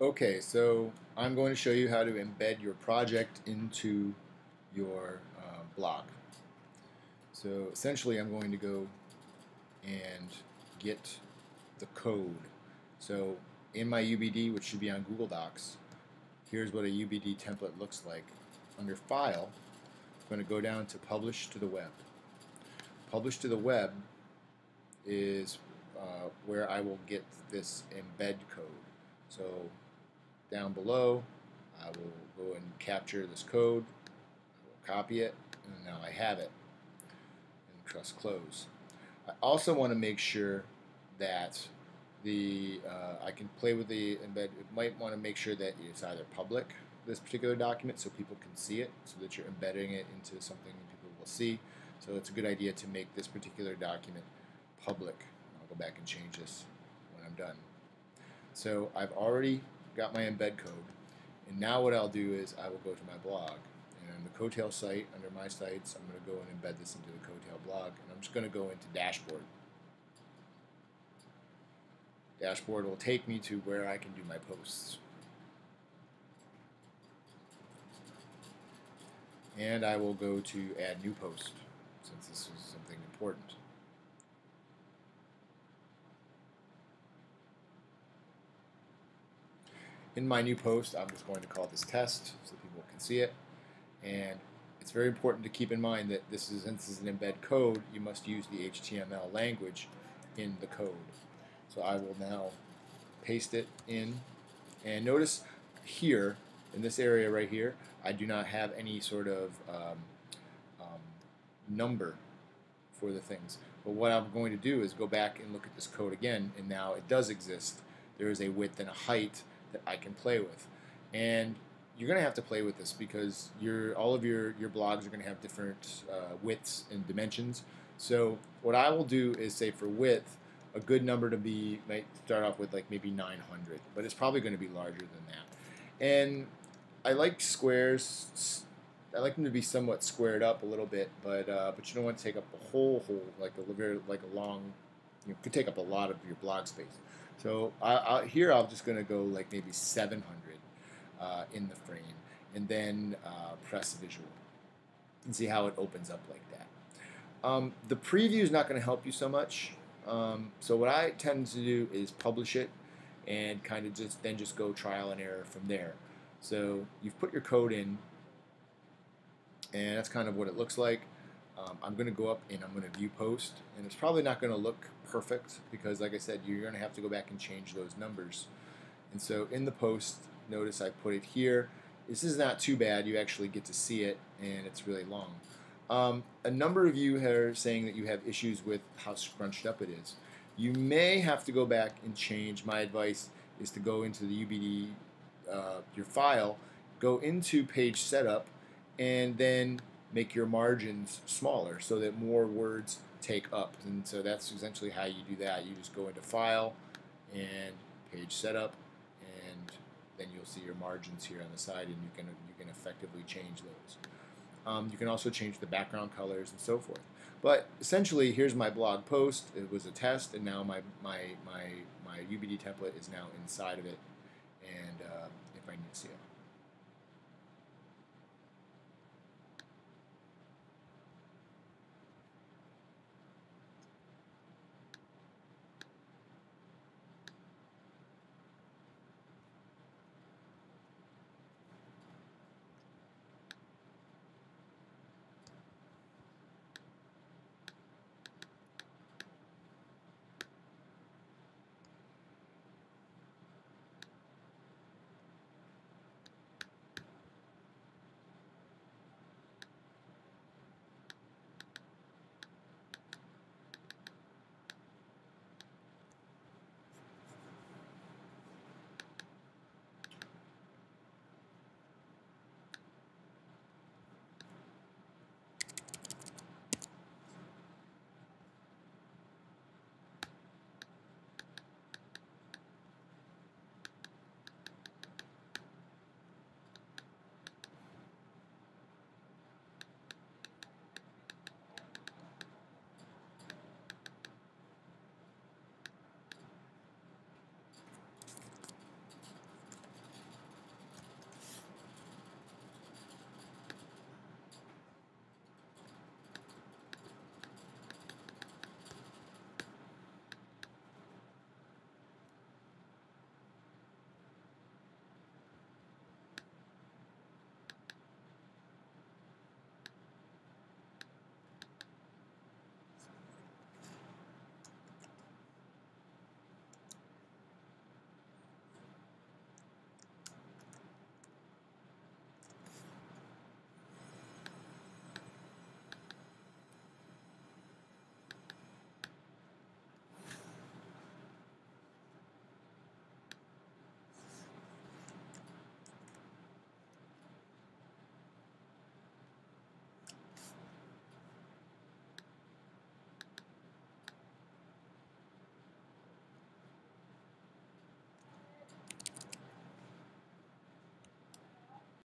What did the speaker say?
Okay, so I'm going to show you how to embed your project into your uh, blog. So essentially I'm going to go and get the code. So in my UBD, which should be on Google Docs, here's what a UBD template looks like. Under File, I'm going to go down to Publish to the Web. Publish to the Web is uh, where I will get this embed code. So down below. I will go and capture this code. I will copy it, and now I have it. And trust close. I also want to make sure that the uh, I can play with the embed. It might want to make sure that it's either public, this particular document, so people can see it, so that you're embedding it into something people will see. So it's a good idea to make this particular document public. I'll go back and change this when I'm done. So I've already got my embed code. And now what I'll do is I will go to my blog. And on the Coetail site, under my sites, I'm going to go and embed this into the Coetail blog. And I'm just going to go into dashboard. Dashboard will take me to where I can do my posts. And I will go to add new post since this is something important. In my new post, I'm just going to call this test so people can see it. And it's very important to keep in mind that this is, since this is an embed code, you must use the HTML language in the code. So I will now paste it in. And notice here, in this area right here, I do not have any sort of um, um, number for the things. But what I'm going to do is go back and look at this code again, and now it does exist. There is a width and a height that I can play with. And you're going to have to play with this because your all of your, your blogs are going to have different uh, widths and dimensions. So what I will do is say for width, a good number to be might start off with like maybe 900, but it's probably going to be larger than that. And I like squares. I like them to be somewhat squared up a little bit, but uh, but you don't want to take up a whole whole like a very like a long. You could take up a lot of your blog space. So I, I, here I'm just going to go like maybe 700 uh, in the frame and then uh, press visual and see how it opens up like that. Um, the preview is not going to help you so much. Um, so what I tend to do is publish it and kind of just then just go trial and error from there. So you've put your code in and that's kind of what it looks like. Um, I'm going to go up and I'm going to view post and it's probably not going to look perfect because like I said you're going to have to go back and change those numbers. And so in the post notice I put it here. This is not too bad you actually get to see it and it's really long. Um, a number of you are saying that you have issues with how scrunched up it is. You may have to go back and change. My advice is to go into the UBD uh, your file go into page setup and then make your margins smaller so that more words take up. And so that's essentially how you do that. You just go into File and Page Setup, and then you'll see your margins here on the side, and you can you can effectively change those. Um, you can also change the background colors and so forth. But essentially, here's my blog post. It was a test, and now my my my my UBD template is now inside of it, and uh,